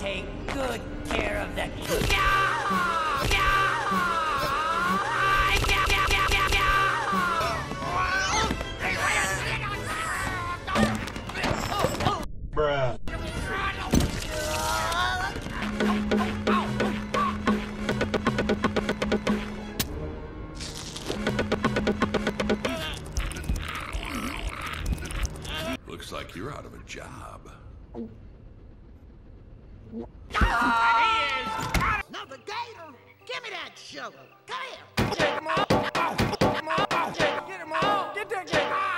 take good care of the. Looks like you're out of a job. Navigator, give me that shovel. Come here. Get him off. Get him off. Get him off. Get that! Get